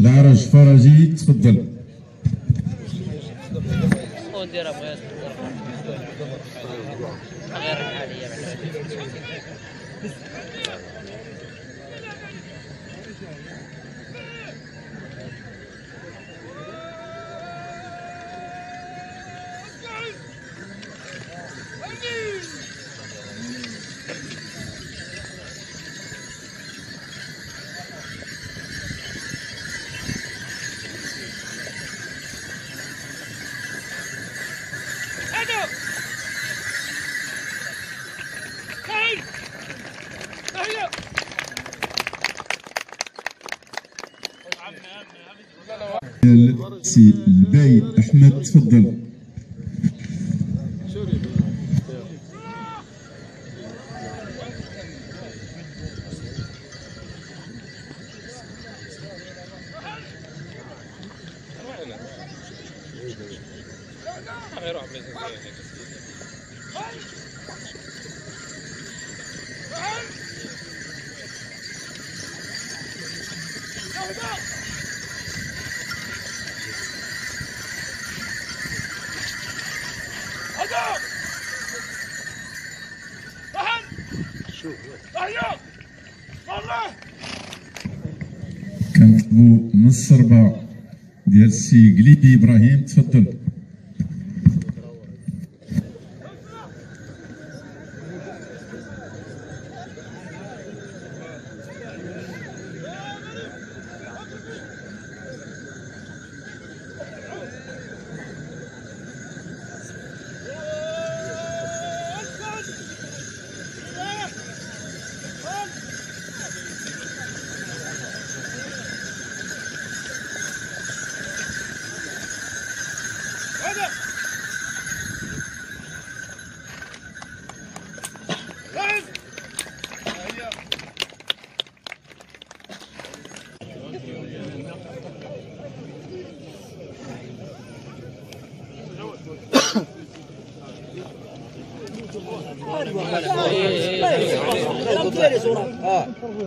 العرج فرجي تفضل. الحاليه سي الباي أحمد تفضل. كنطلبوا من الصربه ديال السي قليدي إبراهيم تفضل.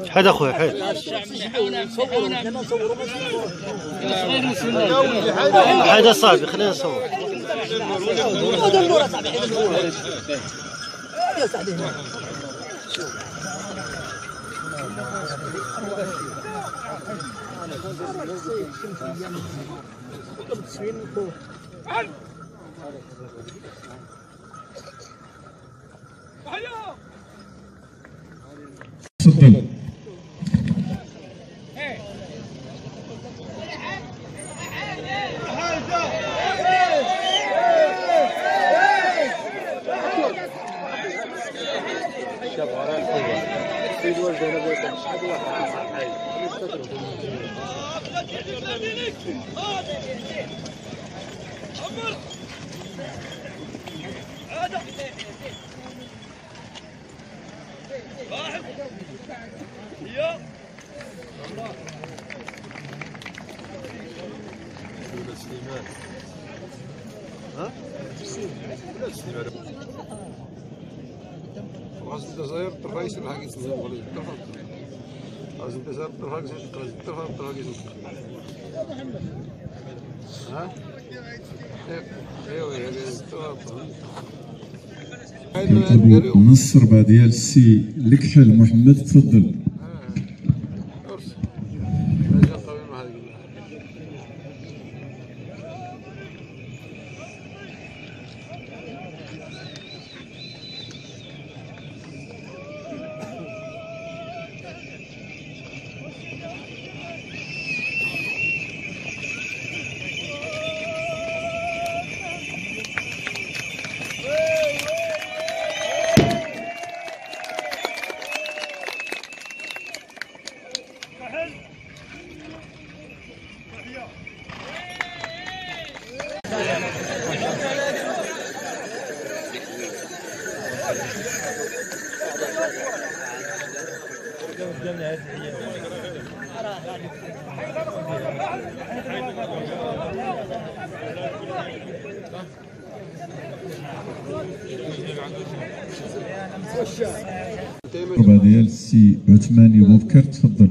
حيد اخويا حيد حيد اصاحبي خلينا نصور. Hadi. غاز الجزائر الرئيس الحاكم الغليظ غاز الجزائر الرئيس الرئيس ها؟ ايوا كنطلبوا من الصربه ديال السي لكحل محمد تفضل. الصربه ديال السي عثماني بوبكر تفضل.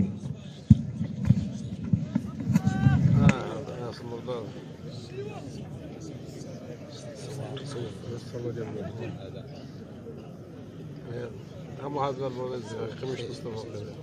هم هذا الولد قميش مصطفى وليدي